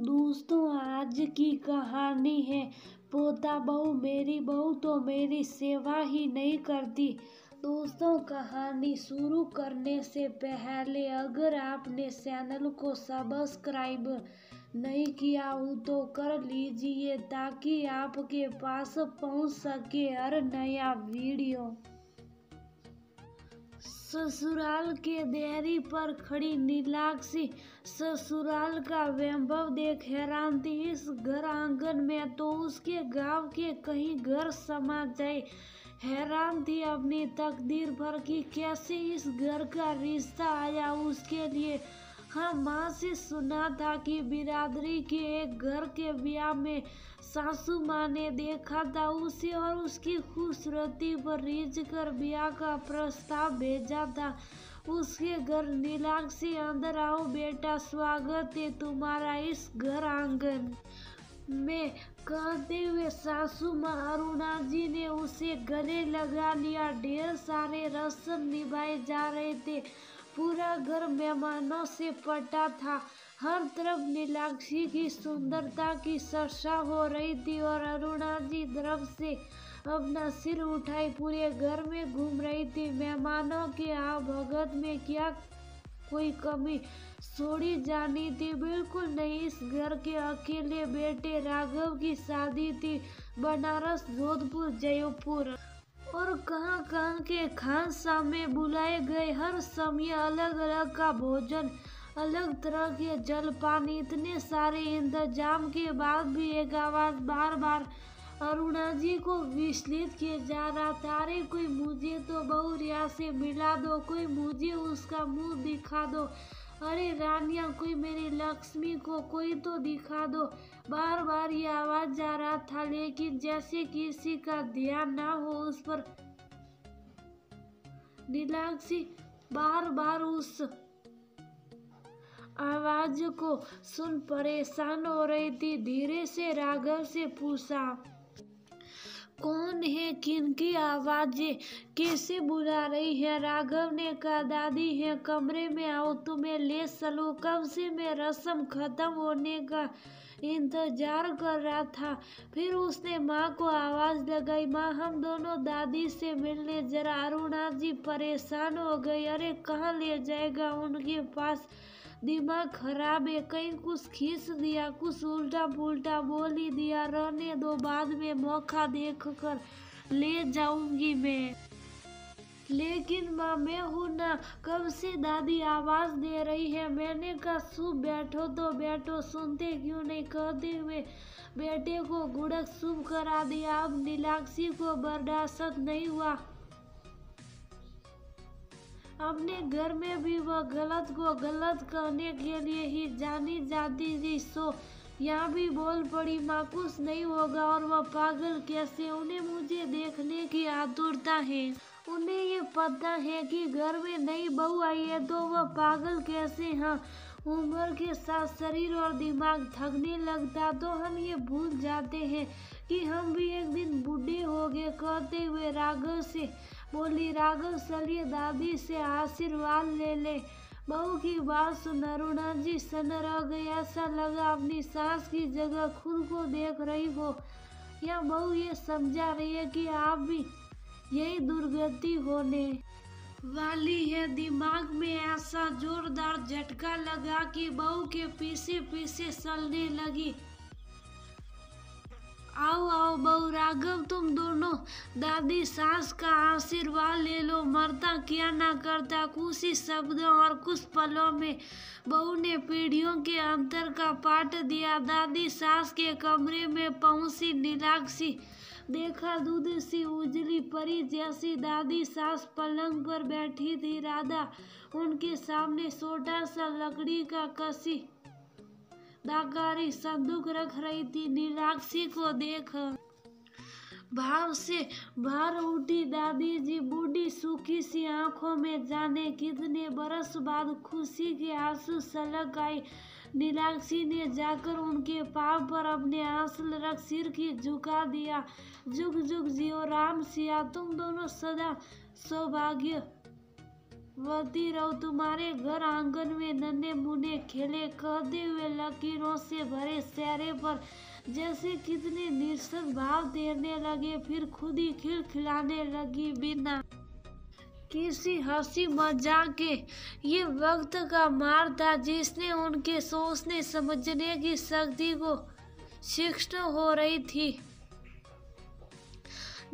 दोस्तों, आज की कहानी है, पोता बहू, मेरी बहू तो मेरी सेवा ही नहीं करती। दोस्तों, कहानी शुरू करने से पहले अगर आपने चैनल को सब्सक्राइब नहीं किया हो तो कर लीजिए ताकि आपके पास पहुँच सके हर नया वीडियो। ससुराल के देहरी पर खड़ी नीलाक्षी ससुराल का वैभव देख हैरान थी इस घर आँगन में तो उसके गाँव के कहीं घर समा जाए। हैरान थी अपनी तकदीर पर कि कैसे इस घर का रिश्ता आया उसके लिए। हाँ माँ से सुना था कि बिरादरी के एक घर के ब्याह में सासू माँ ने देखा था उसे और उसकी खूबसूरती पर रीझ कर ब्याह का प्रस्ताव भेजा था। उसके घर नीलाक्षी अंदर आओ बेटा, स्वागत है तुम्हारा इस घर आँगन में। कहते हुए सासू माँ अरुणा जी ने उसे गले लगा लिया। ढेर सारे रस्म निभाए जा रहे थे। पूरा घर मेहमानों से पटा था। हर तरफ़ नीलाक्षी की सुंदरता की चर्चा हो रही थी और अरुणा जी तरफ़ से अपना सिर उठाई पूरे घर में घूम रही थी। मेहमानों के आ भगत में क्या कोई कमी छोड़ी जानी थी। बिल्कुल नहीं, इस घर के अकेले बेटे राघव की शादी थी। बनारस, जोधपुर, जयपुर। और कहाँ कहाँ के खान में बुलाए गए हर समय अलग अलग का भोजन, अलग तरह के जल पानी, इतने सारे इंतज़ाम के बाद भी एक आवाज़ बार बार अरुणा जी को विचलित किए जा रहा था। अरे, कोई मुझे तो बहु रिया से मिला दो, कोई मुझे उसका मुँह दिखा दो। अरे रानिया, कोई मेरी लक्ष्मी को कोई तो दिखा दो। बार बार ये आवाज़ जा रहा था, लेकिन जैसे किसी का ध्यान ना हो उस पर नीलाक्षी बार बार उस आवाज़ को सुन परेशान हो रही थी। धीरे से राघव से पूछा कौन है? किनकी आवाज़ें? कैसे बुला रही है? राघव ने कहा, दादी है, कमरे में आओ, तुम्हें ले चलो। कब से मैं रस्म खत्म होने का इंतज़ार कर रहा था। फिर उसने माँ को आवाज़ लगाई, माँ, हम दोनों दादी से मिलने जरा अरुणा जी परेशान हो गई। अरे, कहाँ ले जाएगा? उनके पास दिमाग खराब है, कहीं कुछ खींच दिया, कुछ उल्टा पुल्टा बोल ही दिया, रहने दो, बाद में मौका देख कर ले जाऊँगी मैं। लेकिन माँ, मैं हूँ ना, कब से दादी आवाज़ दे रही है? मैंने कहा शुभ बैठो तो बैठो, सुनते क्यों नहीं? कहते हुए बेटे को गुड़क शुभ करा दिया। अब नीलाक्षी को बर्दाश्त नहीं हुआ। अपने घर में भी वह गलत को गलत करने के लिए ही जानी जाती थी। सो, यहाँ भी बोल पड़ी माँ कुछ नहीं होगा और वह पागल कैसे? उन्हें मुझे देखने की आतुरता है। उन्हें ये पता है कि घर में नई बहू आई है तो वह पागल कैसे हाँ? उम्र के साथ शरीर और दिमाग थकने लगता तो हम ये भूल जाते हैं कि हम भी एक दिन बूढ़े हो गए, कहते हुए राघव से बोली, राघव चलिए दादी से आशीर्वाद ले ले। बहू की बात सुन, अरुणा जी सन रह गई ऐसा लगा अपनी सास की जगह खुद को देख रही हो। या बहू ये समझा रही है कि आप भी यही दुर्गति होने वाली है। दिमाग में ऐसा जोरदार झटका लगा कि बहू के पीछे पीछे चलने लगी। बहू राघव, तुम दोनों दादी, सास का आशीर्वाद ले लो। मरता क्या ना करता कुछ ही शब्दों और कुछ पलों में बहू ने पीढ़ियों के अंतर का पाठ दिया। दादी, सास के कमरे में पहुँची नीलाक्षी देखा दूध सी उजली परी जैसी। दादी, सास पलंग पर बैठी थी। राधा उनके सामने छोटा सा लकड़ी का कसी दाकारी, संदूक रख रही थी। नीलाक्षी को देख भाव से भर उठी दादी जी बूढ़ी सूखी सी आँखों में जाने कितने बरस बाद खुशी के आँसू सलग आई नीलाक्षी ने जाकर उनके पाव पर अपने आंसल रख सिर की झुका दिया। जुग जुग जियो राम सिया, तुम दोनों सदा सौभाग्य बढ़ती रहो। तुम्हारे घर आँगन में नन्हे मुन्ने खेले, कहते हुए लकीरों से भरे चेहरे पर जैसे कितने निश्चित भाव देने लगे, फिर खुद ही खिलखिलाने लगी बिना किसी हँसी मज़ाक के, ये वक्त का मार था जिसने उनके सोचने समझने की शक्ति को शिक्षण हो रही थी।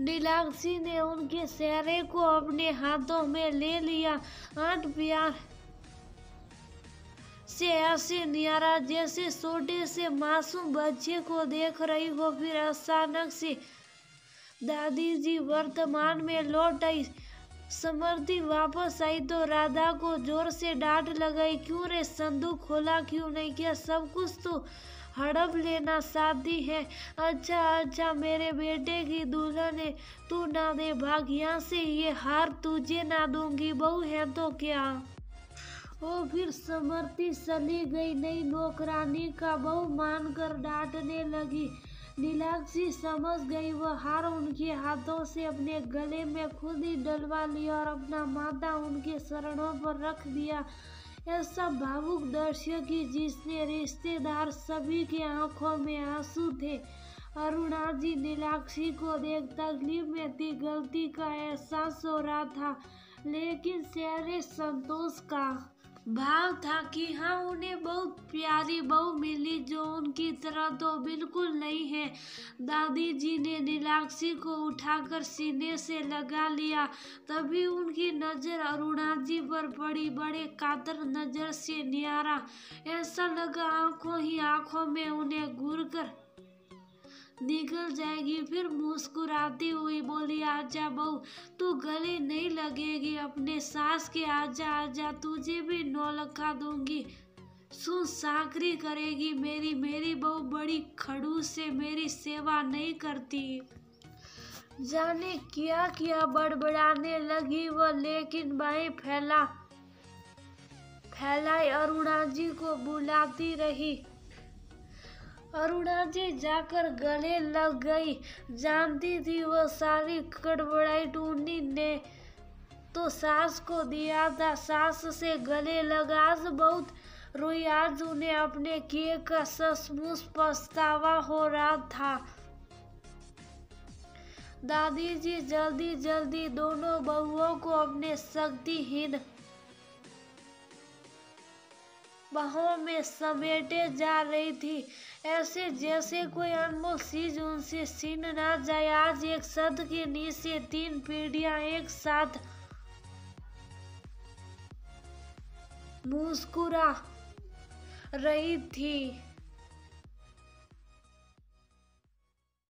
नीलाक्षी ने उनके चेहरे को अपने हाथों में ले लिया आठ प्यार से ऐसे नियारा जैसे छोटे से मासूम बच्चे को देख रही हो, फिर अचानक से दादी जी वर्तमान में लौट आई। समृद्धि वापस आई तो राधा को ज़ोर से डांट लगाई, क्यों रे संदूक खोला क्यों नहीं? किया सब कुछ तो हड़प लेना शादी है? अच्छा अच्छा मेरे बेटे की दुल्हन है तू ना दे भाग, यहाँ से ये हार तुझे ना दूँगी, बहू है तो क्या? वो फिर समर्थी चली गई। नई नौकरानी का बहु मानकर डांटने लगी। नीलाक्षी समझ गई, वह हार उनके हाथों से अपने गले में खुद ही डलवा लिया और अपना माथा उनके शरणों पर रख दिया। ऐसा भावुक दृश्य की जिसने रिश्तेदार सभी के आँखों में आँसू थे। अरुणा जी नीलाक्षी को देख तकलीफ़ में थी, गलती का एहसास हो रहा था, लेकिन चेहरे संतोष का भाव था कि हाँ उन्हें बहुत प्यारी बहू मिली जो उनकी तरह तो बिल्कुल नहीं है। दादी जी ने नीलाक्षी को उठाकर सीने से लगा लिया। तभी उनकी नज़र अरुणा जी पर पड़ी, बड़े कातर नज़र से नियारा ऐसा लगा आँखों ही आँखों में उन्हें घूर कर निकल जाएगी, फिर मुस्कुराती हुई बोली, आजा बहू, तू गले नहीं लगेगी, अपने सास के आजा आजा, तुझे भी नौलखा दूँगी। सुन साकरी करेगी मेरी मेरी बहू बड़ी खड़ूस से मेरी सेवा नहीं करती। जाने क्या क्या, बड़बड़ाने लगी वो, लेकिन बाएँ फैला, फैलाई अरुणा जी को बुलाती रही। अरुणा जी जाकर गले लग गई। जानती थी वो सारी कड़बड़ाई टूनी ने। तो सास को दिया था। सास से गले लगा। बहुत रोई। आज उन्हें अपने किए का सचमुच पछतावा हो रहा था। दादी जी जल्दी जल्दी दोनों बहुओं को अपने शक्तिहीन बाहों में समेटे जा रही थी। ऐसे जैसे कोई अनमोल चीज़ उनसे छीन ना जाए, आज एक शब्द के नीचे तीन पीढ़ियाँ एक साथ मुस्कुरा रही थी।